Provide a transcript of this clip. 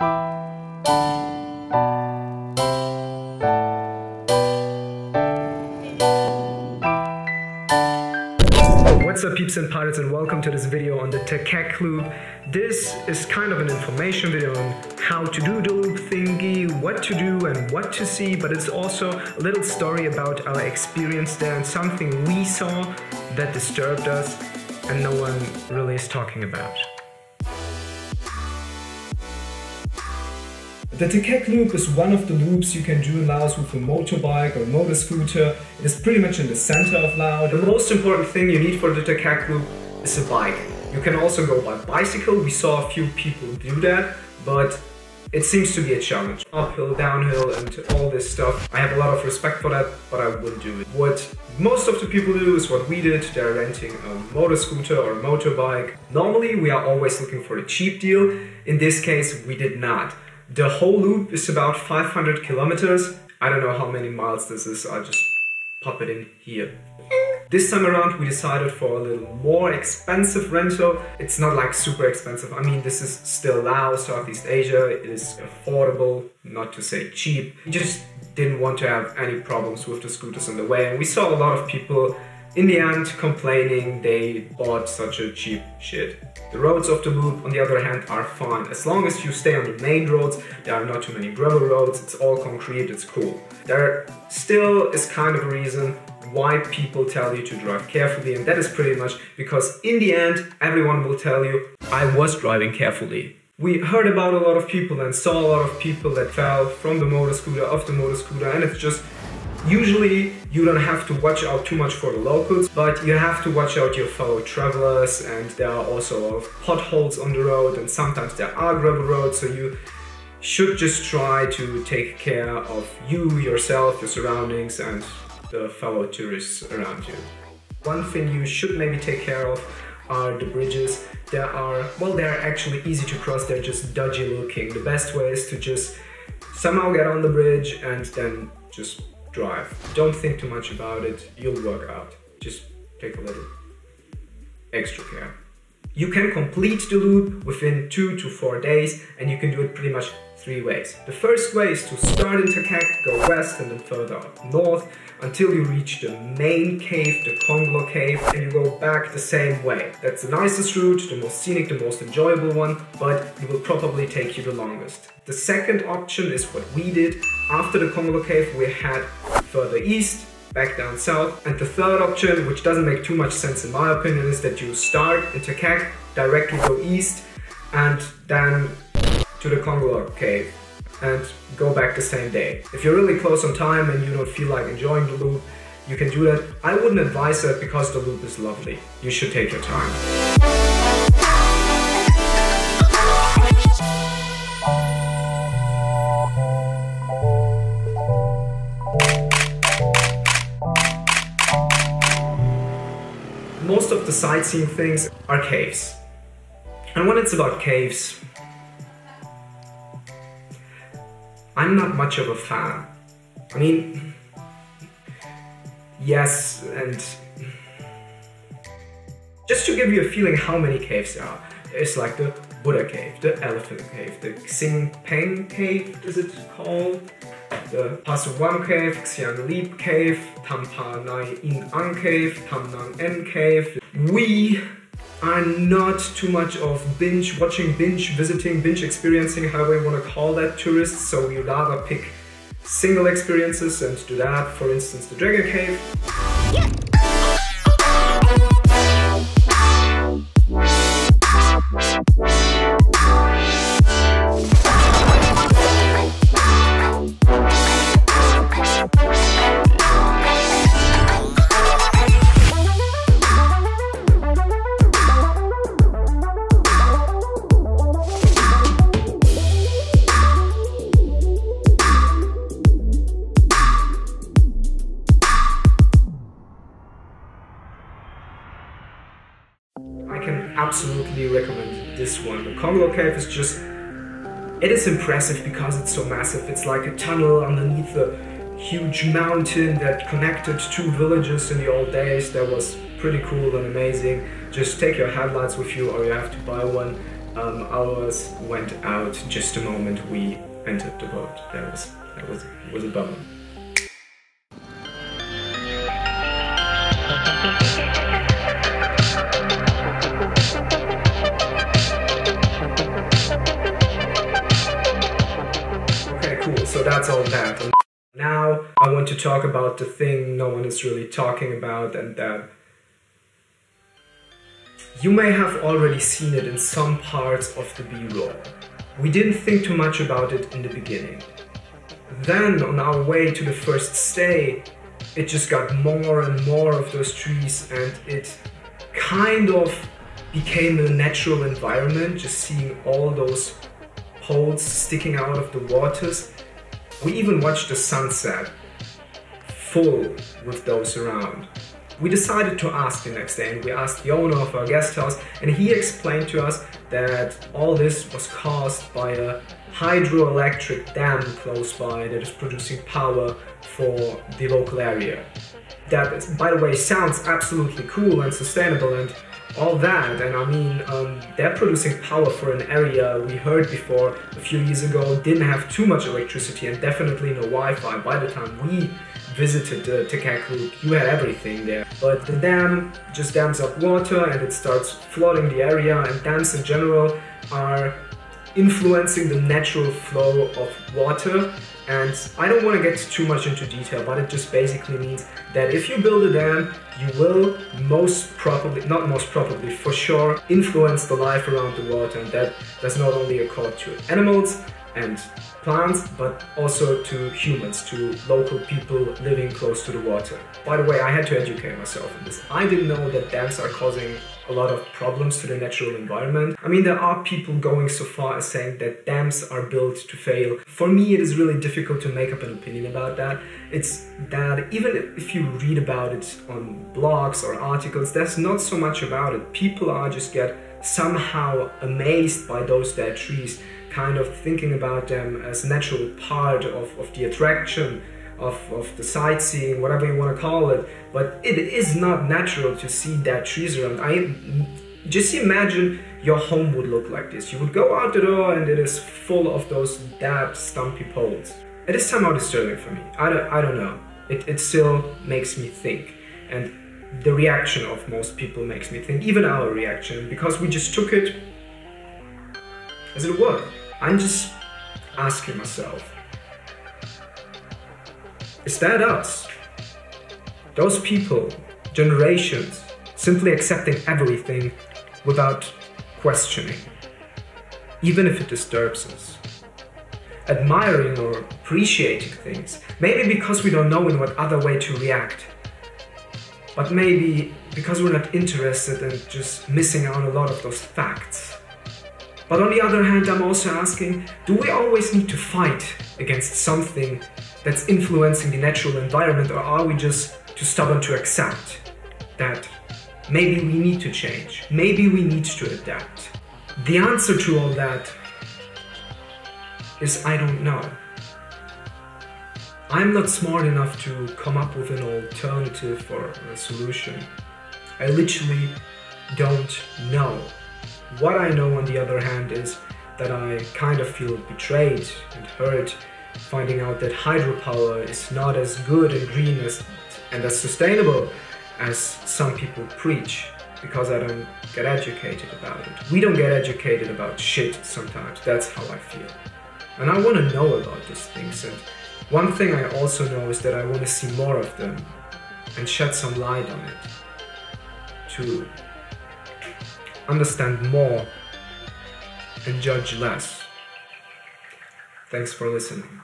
What's up peeps and pirates and welcome to this video on the Thakhek loop. This is kind of an information video on how to do the loop thingy, what to do and what to see, but it's also a little story about our experience there and something we saw that disturbed us and no one really is talking about. The Thakhek loop is one of the loops you can do in Laos with a motorbike or motor scooter. It is pretty much in the center of Laos. The most important thing you need for the Thakhek loop is a bike. You can also go by bicycle. We saw a few people do that, but it seems to be a challenge. Uphill, downhill, and all this stuff. I have a lot of respect for that, but I wouldn't do it. What most of the people do is what we did. They're renting a motor scooter or a motorbike. Normally, we are always looking for a cheap deal. In this case, we did not. The whole loop is about 500 kilometers. I don't know how many miles this is, I'll just pop it in here. This time around we decided for a little more expensive rental. It's not like super expensive. I mean, this is still Laos, Southeast Asia. It is affordable, not to say cheap. We just didn't want to have any problems with the scooters on the way. And we saw a lot of people in the end complaining they bought such a cheap shit. The roads of the loop, on the other hand, are fine. As long as you stay on the main roads, there are not too many gravel roads, it's all concrete, it's cool. There still is kind of a reason why people tell you to drive carefully, and that is pretty much because in the end, everyone will tell you, I was driving carefully. We heard about a lot of people and saw a lot of people that fell from the motor scooter, off the motor scooter, and it's just Usually you don't have to watch out too much for the locals, but you have to watch out your fellow travelers and there are also potholes on the road and sometimes there are gravel roads so you should just try to take care of you, yourself, your surroundings and the fellow tourists around you. One thing you should maybe take care of are the bridges. There are, well, they're actually easy to cross, they're just dodgy looking. The best way is to just somehow get on the bridge and then just drive. Don't think too much about it, you'll work out. Just take a little extra care. You can complete the loop within two to four days and you can do it pretty much three ways. The first way is to start in Thakhek, go west and then further north until you reach the main cave, the Kong Lor cave, and you go back the same way. That's the nicest route, the most scenic, the most enjoyable one, but it will probably take you the longest. The second option is what we did. After the Kong Lor cave, we head further east, back down south. And the third option, which doesn't make too much sense in my opinion, is that you start in Thakhek, directly go east, and then to the Kong Lor cave and go back the same day. If you're really close on time and you don't feel like enjoying the loop, you can do that. I wouldn't advise that because the loop is lovely. You should take your time. Most of the sightseeing things are caves. And when it's about caves, I'm not much of a fan. I mean, yes, and just to give you a feeling how many caves there are. It's like the Buddha cave, the elephant cave, the Xing Peng cave, is it called? The Pasuwan cave, Xiang Lip cave, Tampa Nai In An cave, Tam Nang En cave. We are not too much of binge watching, binge visiting, binge experiencing, however you want to call that, tourists, so we rather pick single experiences and do that, for instance, the Dragon Cave. Yeah. Absolutely recommend this one. The Kong Lor Cave is just, it is impressive because it's so massive. It's like a tunnel underneath a huge mountain that connected two villages in the old days. That was pretty cool and amazing. Just take your headlights with you or you have to buy one. um, ours went out just a moment we entered the boat. That was that was was a bummer. Talk about the thing no one is really talking about and that you may have already seen it in some parts of the B-roll. We didn't think too much about it in the beginning. Then on our way to the first stay, it just got more and more of those trees and it kind of became a natural environment, just seeing all those poles sticking out of the waters we even watched the sunset full with those around. We decided to ask the next day and we asked the owner of our guest house and he explained to us that all this was caused by a hydroelectric dam close by that is producing power for the local area. That, by the way, sounds absolutely cool and sustainable and all that and I mean um, they're producing power for an area we heard before a few years ago didn't have too much electricity and definitely no Wi-Fi by the time we visited the Thakhek Loop you had everything there but the dam just dams up water and it starts flooding the area and dams in general are influencing the natural flow of water and I don't want to get too much into detail, but it just basically means that if you build a dam, you will most probably, not most probably, for sure, influence the life around the water. And that does not only occur to animals and plants, but also to humans, to local people living close to the water. By the way, I had to educate myself in this. I didn't know that dams are causing a lot of problems to the natural environment. I mean, there are people going so far as saying that dams are built to fail. For me, it is really difficult to make up an opinion about that. It's that even if you read about it on blogs or articles, there's not so much about it. People are just get somehow amazed by those dead trees kind of thinking about them as natural part of, of the attraction of, of the sightseeing, whatever you want to call it. But it is not natural to see that trees around. I just imagine your home would look like this. You would go out the door and it is full of those dead stumpy poles. It is somehow disturbing for me. I don't, I don't know. It, it still makes me think. And the reaction of most people makes me think, even our reaction, because we just took it as it were. I'm just asking myself, is that us? Those people, generations, simply accepting everything without questioning, even if it disturbs us. Admiring or appreciating things, maybe because we don't know in what other way to react. But maybe because we're not interested and just missing out a lot of those facts. But on the other hand, I'm also asking, do we always need to fight against something that's influencing the natural environment or are we just too stubborn to accept that maybe we need to change, maybe we need to adapt? The answer to all that is I don't know. I'm not smart enough to come up with an alternative or a solution. I literally don't know. What I know on the other hand is that I kind of feel betrayed and hurt finding out that hydropower is not as good and green as, and as sustainable as some people preach because I don't get educated about it. We don't get educated about shit sometimes, that's how I feel. And I want to know about these things and one thing I also know is that I want to see more of them and shed some light on it to understand more and judge less. Thanks for listening.